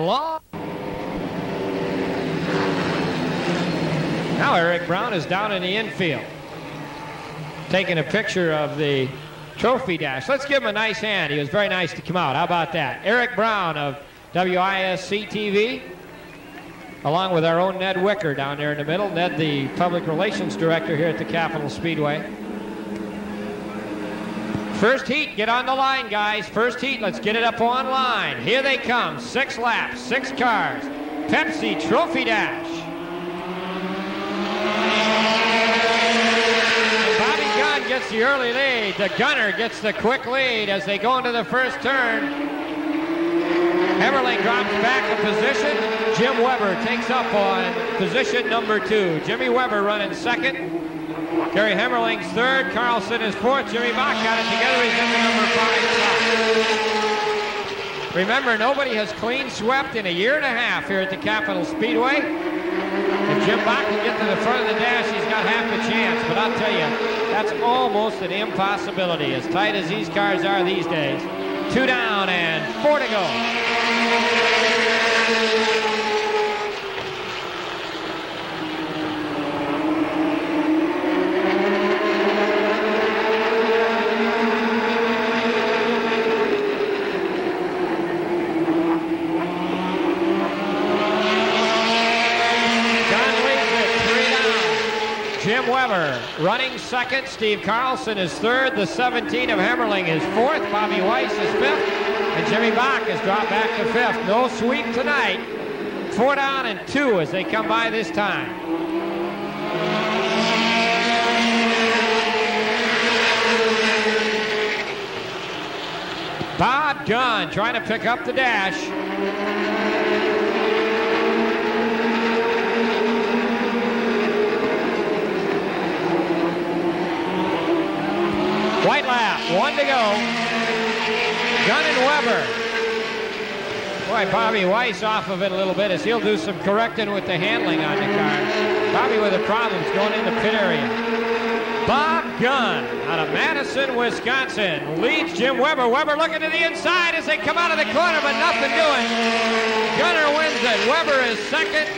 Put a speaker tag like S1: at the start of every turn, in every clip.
S1: long. Now Eric Brown is down in the infield, taking a picture of the trophy dash. Let's give him a nice hand. He was very nice to come out. How about that? Eric Brown of WISC TV, along with our own Ned Wicker down there in the middle. Ned, the public relations director here at the Capital Speedway. First heat, get on the line, guys. First heat, let's get it up on line. Here they come. Six laps, six cars. Pepsi Trophy Dash. Bobby Gunn gets the early lead. The gunner gets the quick lead as they go into the first turn. Hemmerling drops back a position. Jim Weber takes up on position number two. Jimmy Weber running second. Kerry Hemmerling's third. Carlson is fourth. Jimmy Bach got it together. He's in the number five spot. Remember, nobody has clean swept in a year and a half here at the Capital Speedway. If Jim Bach can get to the front of the dash, he's got half a chance. But I'll tell you, that's almost an impossibility, as tight as these cars are these days. Two down and four to go. Jim Weber running second. Steve Carlson is third. The 17 of Hemmerling is fourth. Bobby Weiss is fifth. And Jimmy Bach has dropped back to fifth. No sweep tonight. Four down and two as they come by this time. Bob Gunn trying to pick up the dash. White lap, one to go. Gunn and Weber. Boy, Bobby Weiss off of it a little bit as he'll do some correcting with the handling on the car. Bobby with the problems going in the pit area. Bob Gunn out of Madison, Wisconsin leads Jim Weber. Weber looking to the inside as they come out of the corner, but nothing doing. Gunner wins it. Weber is second.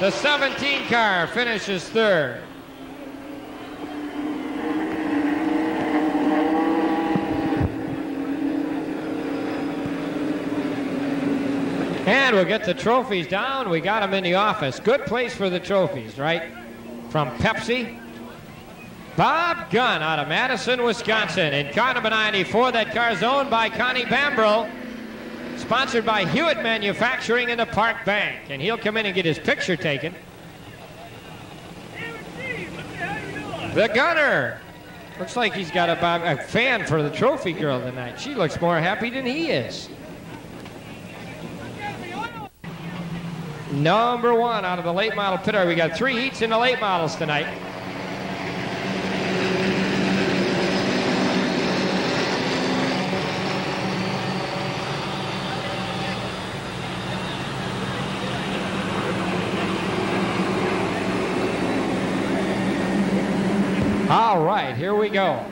S1: The 17 car finishes third. And we'll get the trophies down. We got them in the office. Good place for the trophies, right? From Pepsi. Bob Gunn out of Madison, Wisconsin. In car number 94, that car's owned by Connie Bambrill. Sponsored by Hewitt Manufacturing in the Park Bank. And he'll come in and get his picture taken. The gunner. Looks like he's got a, a fan for the trophy girl tonight. She looks more happy than he is. Number one out of the late model pit. We got three heats in the late models tonight. All right, here we go.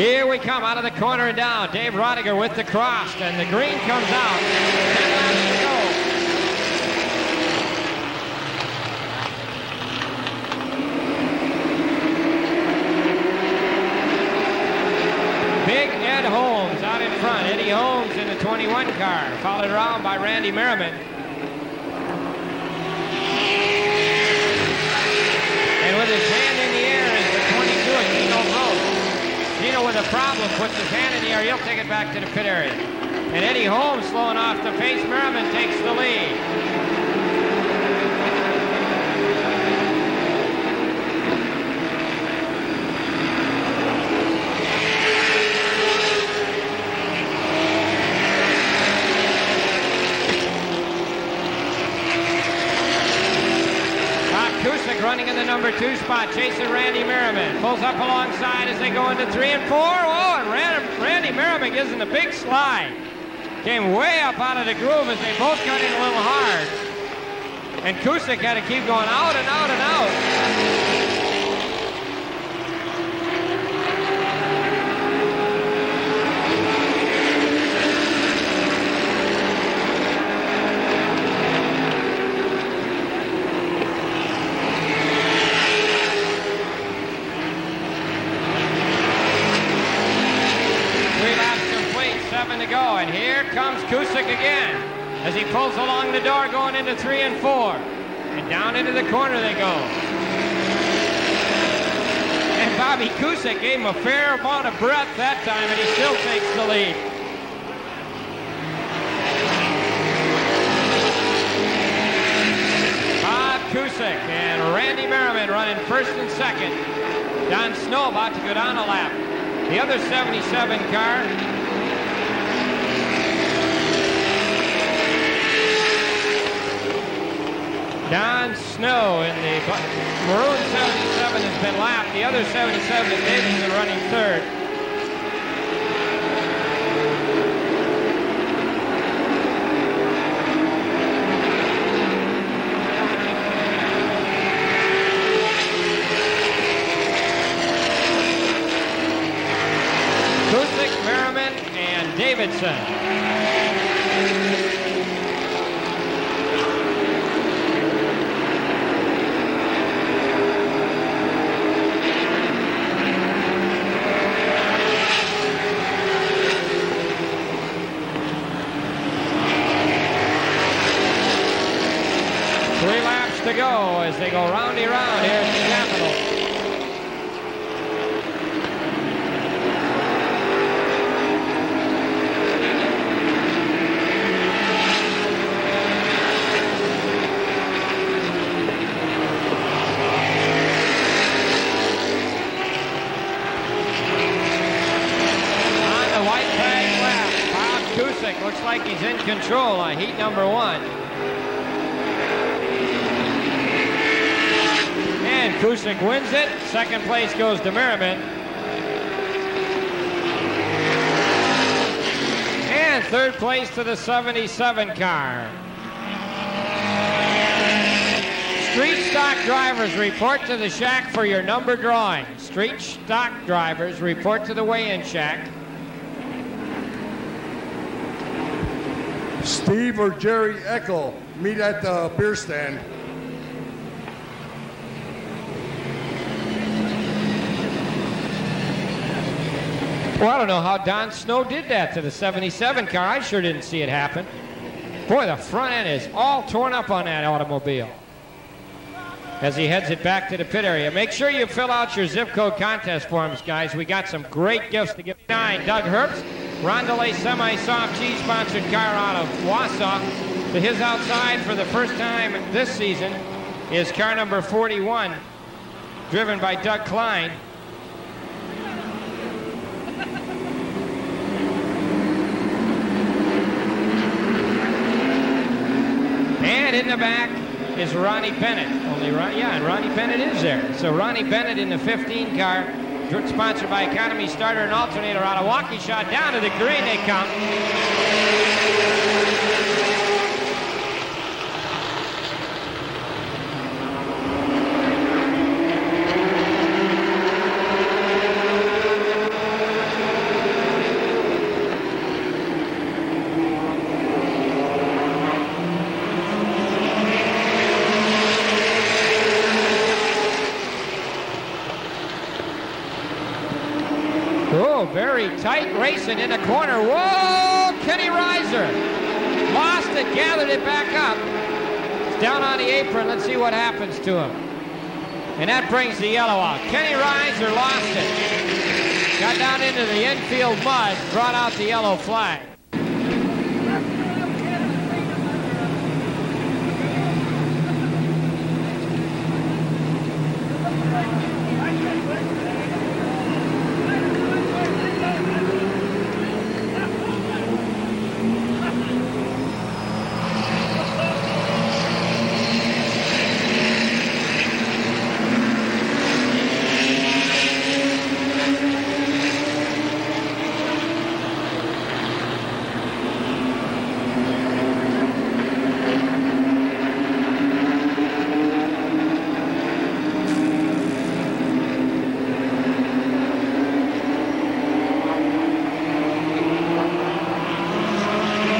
S1: Here we come out of the corner and down. Dave Rodiger with the cross, and the green comes out. Big Ed Holmes out in front. Eddie Holmes in the 21 car, followed around by Randy Merriman. And with his hand in the air is the 22 of Dino Gross. Dino with a problem puts his hand in the air. He'll take it back to the pit area. And Eddie Holmes slowing off the pace. Merriman takes the lead. Bob Kusick running in the number two spot, chasing Randy Merriman. Pulls up alongside as they go into three and four. Oh, and Randy, Merriman gives him a big slide. Came way up out of the groove as they both got in a little hard. And Kusick had to keep going out and out and out. And here comes Kusick again as he pulls along the door going into three and four. And down into the corner they go. And Bobby Kusick gave him a fair amount of breath that time, and he still takes the lead. Bob Kusick and Randy Merriman running first and second. Don Snow about to go down a lap. The other 77 car Don Snow in the maroon 77 has been lapped. The other 77 is Davidson running third. Kusick, Merriman, and Davidson. Three laps to go as they go roundy round here at the Capital. On the white flag lap, Bob Kusick looks like he's in control on heat number one. And Kusick wins it. Second place goes to Merriman. And third place to the 77 car. Street stock drivers report to the shack for your number drawing. Street stock drivers report to the weigh-in shack.
S2: Steve or Jerry Eckel meet at the beer stand.
S1: Well, I don't know how Don Snow did that to the 77 car. I sure didn't see it happen. Boy, the front end is all torn up on that automobile. As he heads it back to the pit area. Make sure you fill out your zip code contest forms, guys. We got some great gifts to give. Nine, Doug Herbst, Rondele semi-soft cheese sponsored car out of Wausau. To his outside for the first time this season is car number 41, driven by Doug Klein. And in the back is Ronnie Bennett. Only Ron, yeah, and Ronnie Bennett is there. So Ronnie Bennett in the 15 car, sponsored by Economy Starter and Alternator out of Waukesha. Down to the green they come. Oh, very tight racing in the corner. Whoa, Kenny Riser Lost it, gathered it back up. It's down on the apron. Let's see what happens to him. And that brings the yellow out. Kenny Riser lost it. Got down into the infield mud, brought out the yellow flag.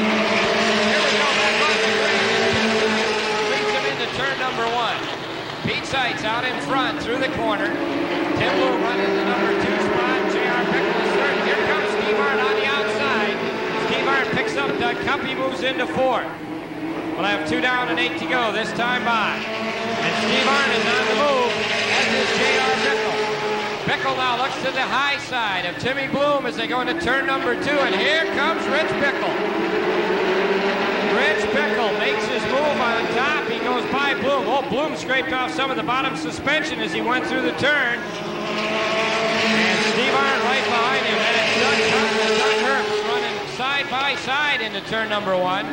S1: Here we go, back on the green. Leads him into turn number one. Pete Seitz out in front through the corner. Tim Lou running the number two spot. J.R. Bickle is third. Here comes Steve Arndt on the outside. Steve Arndt picks up Doug Cuppy, moves into fourth. We'll have two down and eight to go this time by. And Steve Arndt is on the move, as is J.R. Bickle. Bickle now looks to the high side of Timmy Bloom as they go into turn number two, and here comes Rich Bickle. Rich Bickle makes his move on top. He goes by Bloom. Scraped off some of the bottom suspension as he went through the turn. And Steve Arndt right behind him. And it's Doug, Doug Herbst running side by side into turn number one.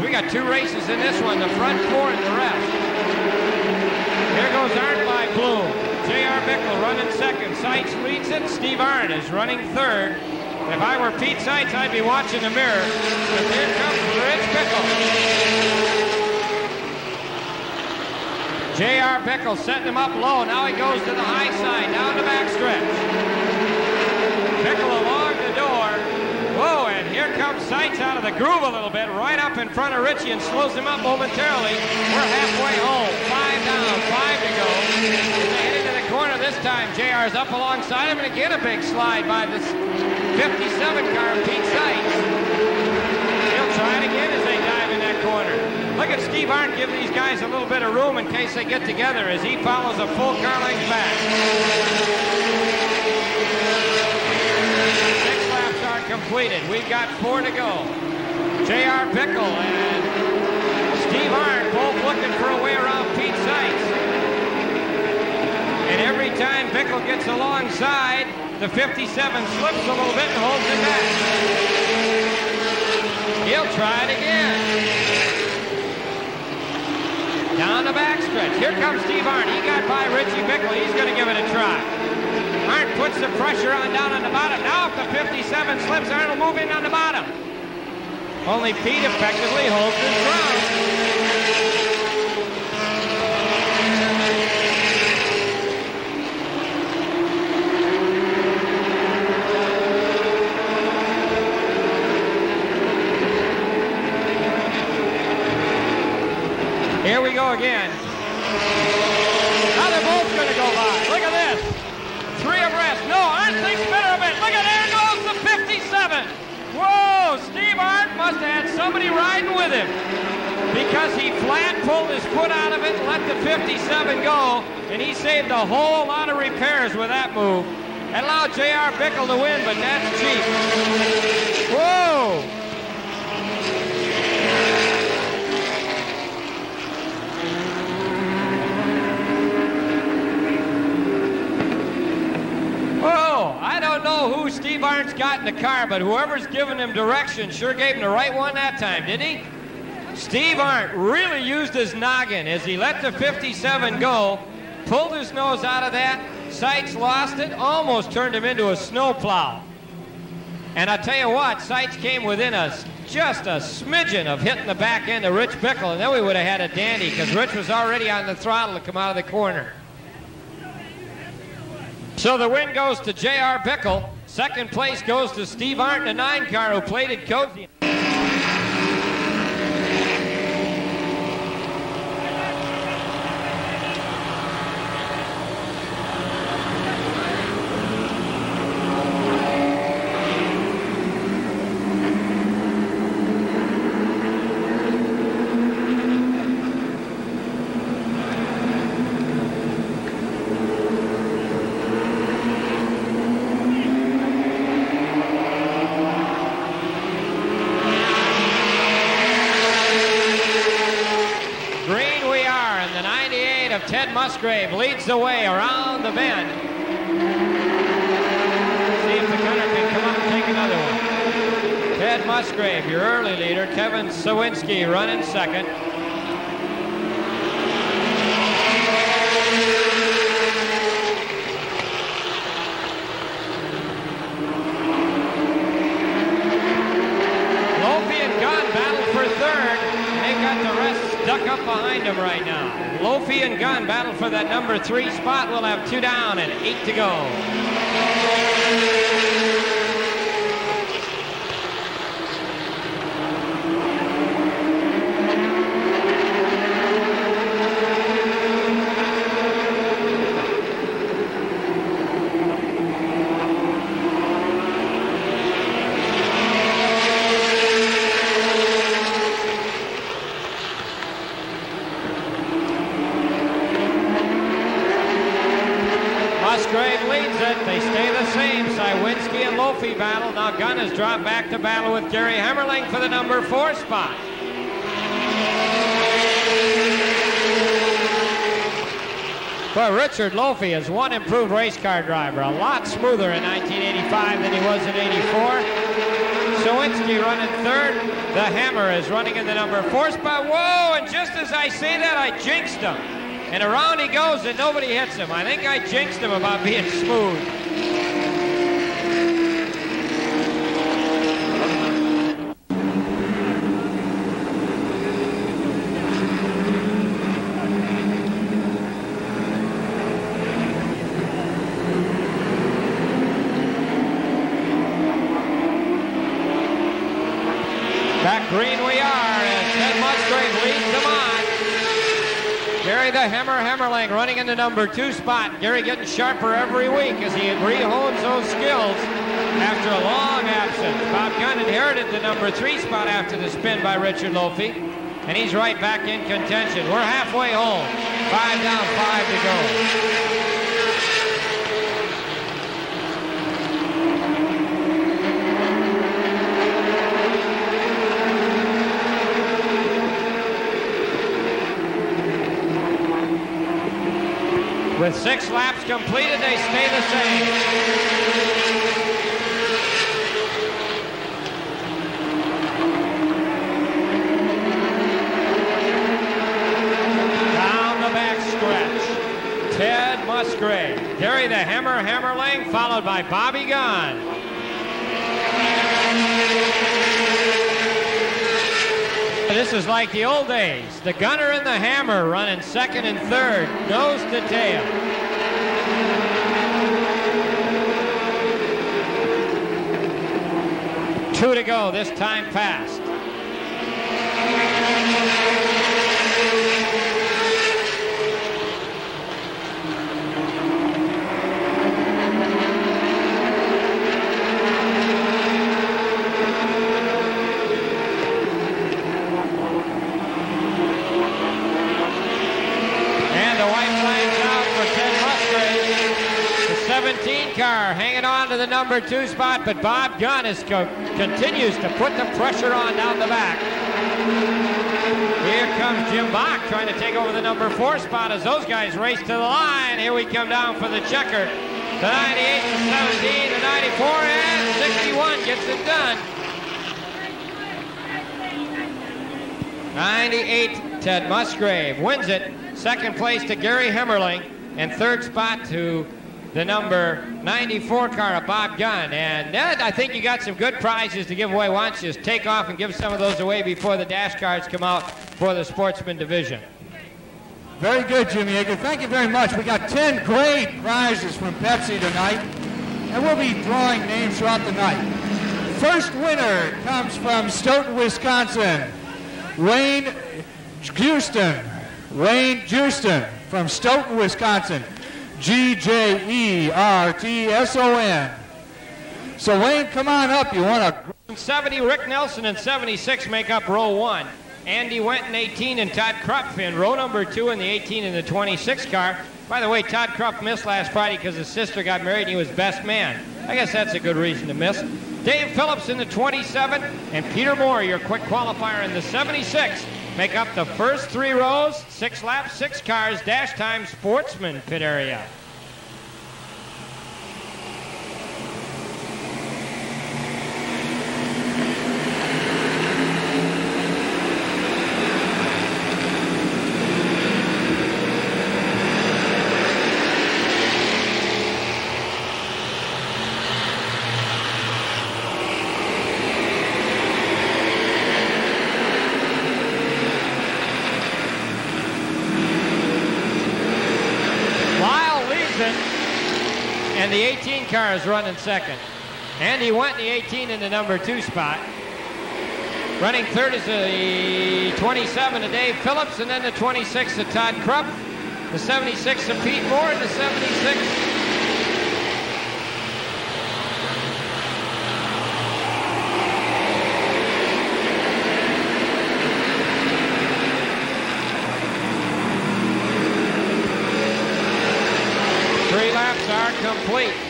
S1: We got two races in this one, the front four and the rest. Here goes Arndt by Bloom. J.R. Bickle running second. Seitz leads it. Steve Arndt is running third. If I were Pete Seitz, I'd be watching the mirror. But here comes Rich Bickle. J.R. Bickle setting him up low. Now he goes to the high side, down the backstretch. Bickle along the door. Whoa, and here comes Seitz out of the groove a little bit, right up in front of Richie and slows him up momentarily. We're halfway home. Five down, five to go. They head into the corner this time, JR's up alongside him and again a big slide by this 57 car, Pete Seitz. He'll try it again as they dive in that corner. Look at Steve Arndt giving these guys a little bit of room in case they get together as he follows a full car length back. Six laps are completed. We've got four to go. J.R. Bickle and Steve Arndt both looking for a way around Pete Seitz. And every time Bickle gets alongside, the 57 slips a little bit and holds him back. He'll try it again. Down the backstretch. Here comes Steve Arndt. He got by Richie Bickle. He's going to give it a try. Arndt puts the pressure on down on the bottom. Now if the 57 slips, Arndt will move in on the bottom. Only Pete effectively holds his ground. Again. Now they're both going to go by. Look at this. Three abreast. No, Arndt thinks better of it. Look at there goes the 57. Whoa, Steve Arndt must have had somebody riding with him because he flat pulled his foot out of it and let the 57 go, and he saved a whole lot of repairs with that move. That allowed J.R. Bickle to win, but that's cheap. Whoa! Oh, I don't know Steve got in the car, but whoever's giving him direction sure gave him the right one that time, didn't he? Steve Arndt really used his noggin as he let the 57 go, pulled his nose out of that. Seitz lost it, almost turned him into a snowplow. And I tell you what, Seitz came within us just a smidgen of hitting the back end of Rich Bickle, and then we would have had a dandy because Rich was already on the throttle to come out of the corner. So the win goes to J.R. Bickle. Second place goes to Steve Arndt, a nine car who played it cozy. Green we are, and the 98 of Ted Musgrave leads the way around the bend. See if the gunner can come up and take another one. Ted Musgrave, your early leader. Kevin Sawinski running second. Lofi and battle for third. They've got the rest stuck up behind them right now. Lofi and Gunn battle for that number three spot. We'll have two down and eight to go. Has dropped back to battle with Gary Hammerling for the number four spot. But Richard Lofi is one improved race car driver, a lot smoother in 1985 than he was in 84. Sawinski running third. The Hammer is running in the number four spot. Whoa, and just as I say that, I jinxed him. And around he goes and nobody hits him. I think I jinxed him about being smooth. Back green we are as Ted Musgrave leads them on. Gary the Hammer In the number two spot. Gary getting sharper every week as he rehones those skills after a long absence. Bob Gunn inherited the number three spot after the spin by Richard Lofi, and he's right back in contention. We're halfway home. Five down, five to go. With six laps completed, they stay the same. Down the back stretch, Ted Musgrave, Gary the Hammer Hammerling, followed by Bobby Gunn. This is like the old days. The gunner and the hammer running second and third, nose to tail. Two to go, this time fast. And the white flag's out for Ted Musgrave. The 17 car hanging on to the number two spot, but Bob Gunn is co- continues to put the pressure on down the back. Here comes Jim Bach trying to take over the number four spot as those guys race to the line. Here we come down for the checker. The 98, the 17, the 94, and 61 gets it done. 98, Ted Musgrave wins it. Second place to Gary Hemmerling. And third spot to the number 94 car of Bob Gunn. And Ned, I think you got some good prizes to give away. Why don't you just take off and give some of those away before the dash cards come out for the sportsman division?
S3: Very good, Jimmy Yeager. Thank you very much. We got 10 great prizes from Pepsi tonight, and we'll be drawing names throughout the night. First winner comes from Stoughton, Wisconsin. Wayne Houston. Wayne Houston from Stoughton, Wisconsin. G J E R T S O N. So, Wayne, come on up. You want a
S1: 70, Rick Nelson and 76 make up row one. Andy Wenton 18 and Todd Krupp in row number two in the 18 and the 26 car. By the way, Todd Krupp missed last Friday because his sister got married and he was best man. I guess that's a good reason to miss. Dave Phillips in the 27 and Peter Moore, your quick qualifier in the 76, make up the first three rows. Six laps, six cars, dash time, sportsman pit area. Lyle leads it, and the 18 car is running second. Andy went in the 18 in the number two spot. Running third is the 27 of Dave Phillips, and then the 26 of Todd Krupp. The 76 of Pete Moore, and the 76 Three laps are complete.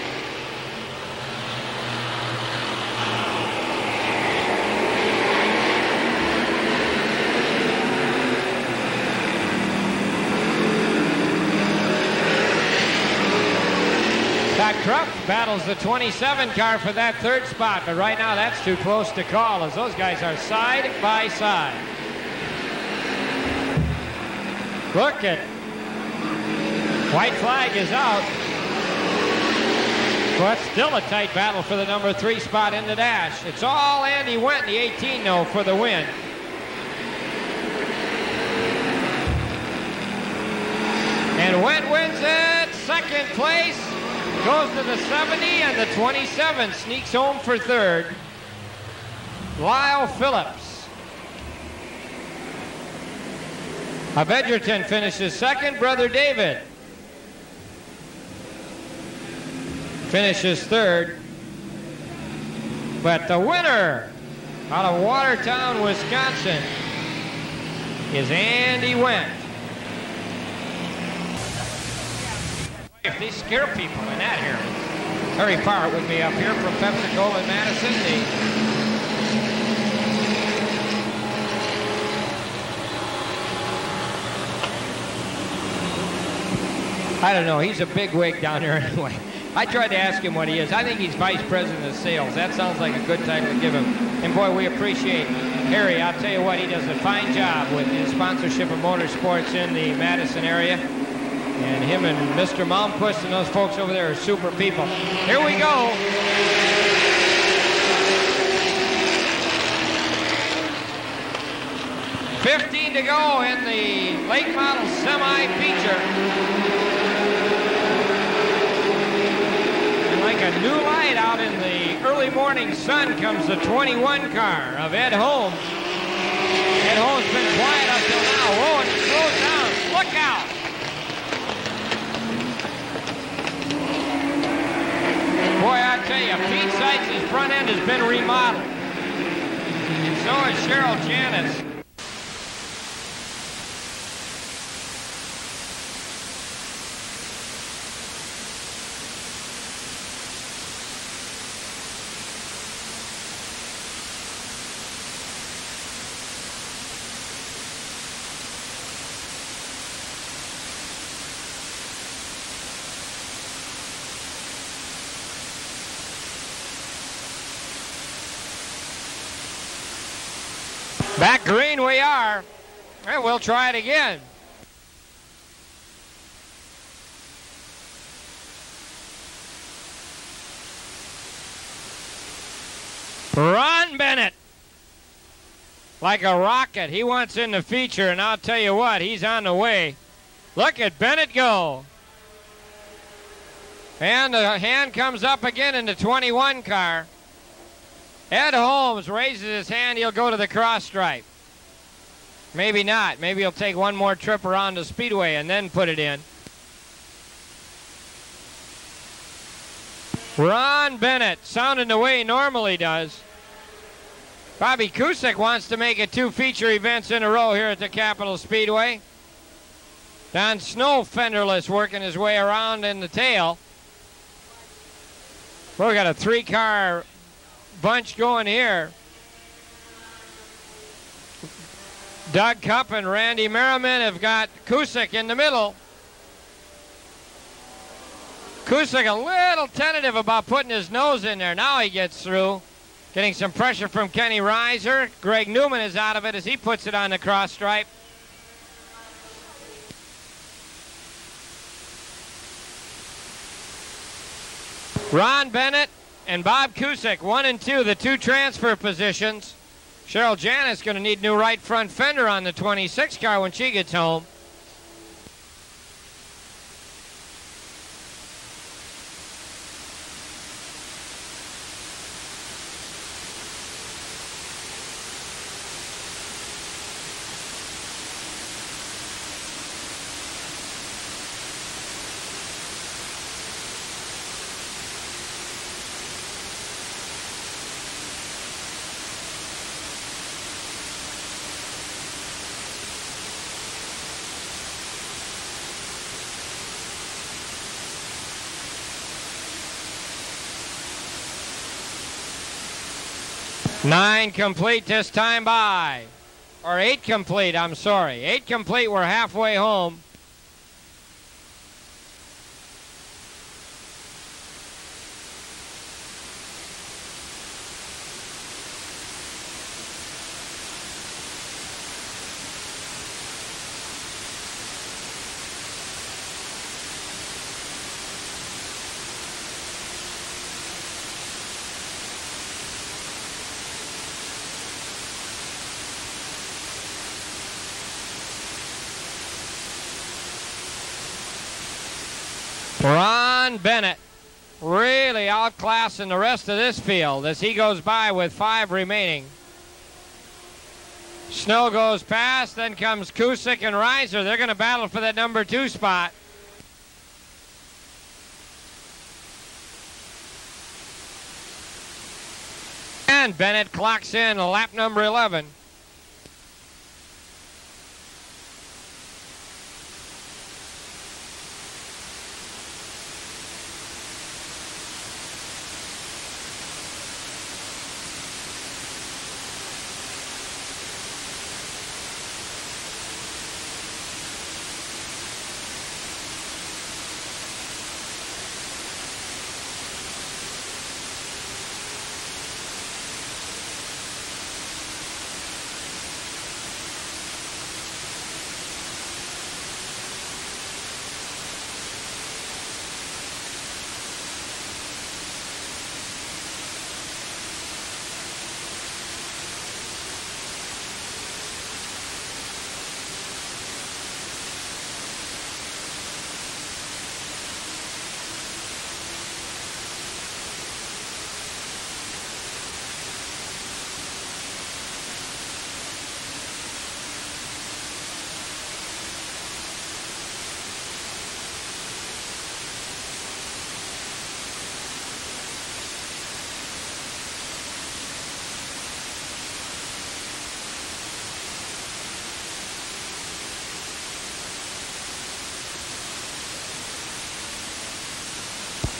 S1: Truff battles the 27 car for that third spot, but right now that's too close to call as those guys are side by side. Look at white flag is out. But still a tight battle for the number three spot in the dash. It's all Andy Went, the 18 though, for the win. And Went wins it. Second place goes to the 70, and the 27 sneaks home for third. Lyle Phillips. Of Edgerton finishes second. Brother David finishes third. But the winner out of Watertown, Wisconsin is Andy Went. If they scare people in that area. Terry Parr with me up here from PepsiCo in Madison. The I don't know. He's a big wig down there anyway. I tried to ask him what he is. I think he's vice president of sales. That sounds like a good title to give him. And boy, we appreciate Harry. I'll tell you what, he does a fine job with his sponsorship of motorsports in the Madison area. And him and Mr. Malmquist and those folks over there are super people. Here we go. Fifteen to go in the late model semi feature. And like a new light out in the early morning sun comes the 21 car of Ed Holmes. Ed Holmes been quiet up till now. Oh, and it slows down. Look out! Boy, I tell you, Pete Seitz' front end has been remodeled. And so has Cheryl Janis. Back green we are. And we'll try it again. Ron Bennett. Like a rocket. He wants in the feature, and I'll tell you what, he's on the way. Look at Bennett go. And the hand comes up again in the 21 car. Ed Holmes raises his hand. He'll go to the cross stripe. Maybe not. Maybe he'll take one more trip around the speedway and then put it in. Ron Bennett sounding the way he normally does. Bobby Kusick wants to make it two feature events in a row here at the Capital Speedway. Don Snow fenderless working his way around in the tail. Well, we got a three car bunch going here. Doug Cup and Randy Merriman have got Kusick in the middle. Kusick a little tentative about putting his nose in there. Now he gets through. Getting some pressure from Kenny Reiser. Greg Newman is out of it as he puts it on the cross stripe. Ron Bennett and Bob Kusick, one and two, the two transfer positions. Cheryl Janis going to need new right front fender on the 26 car when she gets home. Nine complete this time by. Or eight complete, I'm sorry. Eight complete, we're halfway home. Ron Bennett really outclassing the rest of this field as he goes by with five remaining. Snow goes past, then comes Kusick and Reiser. They're going to battle for that number two spot. And Bennett clocks in lap number 11.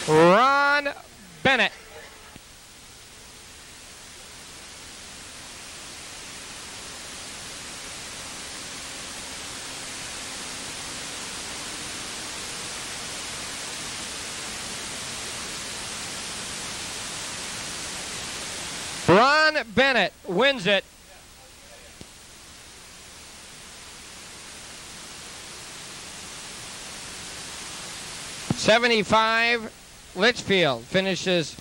S1: Ron Bennett. Ron Bennett wins it. Seventy-five Litchfield finishes